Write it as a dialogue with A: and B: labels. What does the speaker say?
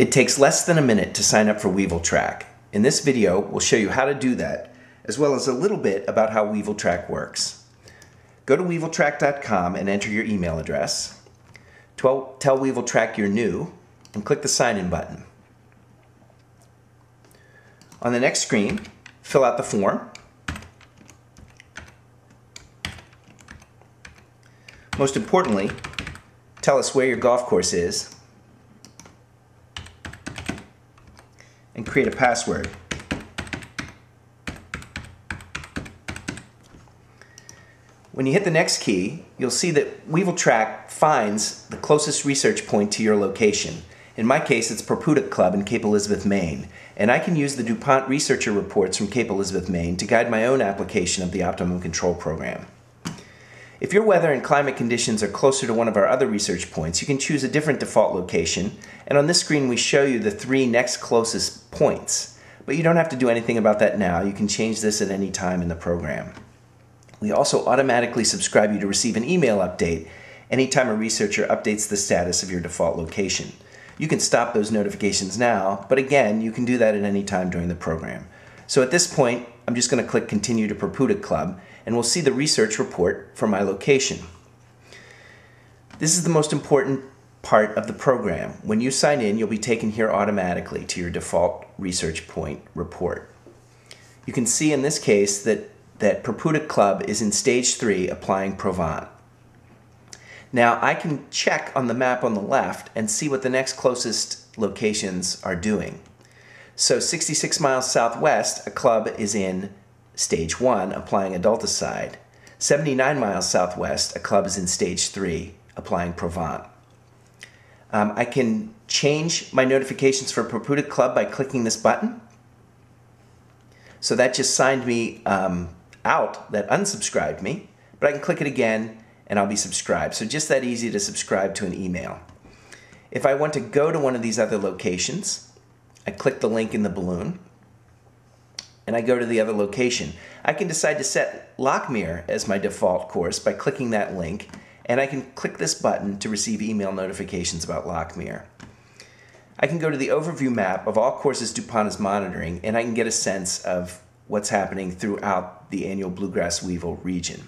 A: It takes less than a minute to sign up for Weevil Trak. In this video, we'll show you how to do that, as well as a little bit about how Weevil Trak works. Go to weeviltrak.com and enter your email address. Tell, Weevil Trak you're new, and click the sign in button. On the next screen, fill out the form. Most importantly, tell us where your golf course is and create a password. When you hit the next key, you'll see that Weevil Trak finds the closest research point to your location. In my case, it's Purpoodock Club in Cape Elizabeth, Maine, and I can use the DuPont researcher reports from Cape Elizabeth, Maine to guide my own application of the Optimum Control Program. If your weather and climate conditions are closer to one of our other research points, you can choose a different default location, and on this screen we show you the three next closest points. But you don't have to do anything about that now, you can change this at any time in the program. We also automatically subscribe you to receive an email update anytime a researcher updates the status of your default location. You can stop those notifications now, but again, you can do that at any time during the program. So at this point, I'm just going to click Continue to Purpoodock Club, and we'll see the research report for my location. This is the most important part of the program. When you sign in, you'll be taken here automatically to your default research point report. You can see in this case that that Purpoodock Club is in stage three applying Provaunt. Now I can check on the map on the left and see what the next closest locations are doing. So 66 miles southwest, a club is in stage one applying adulticide. 79 miles southwest, a club is in stage three applying Provaunt. Um, I can change my notifications for Purpoodock Club by clicking this button. So that just signed me um, out that unsubscribed me, but I can click it again and I'll be subscribed. So just that easy to subscribe to an email. If I want to go to one of these other locations, I click the link in the balloon and I go to the other location. I can decide to set Lochmere as my default course by clicking that link and I can click this button to receive email notifications about Lochmere. I can go to the overview map of all courses DuPont is monitoring and I can get a sense of what's happening throughout the annual bluegrass weevil region.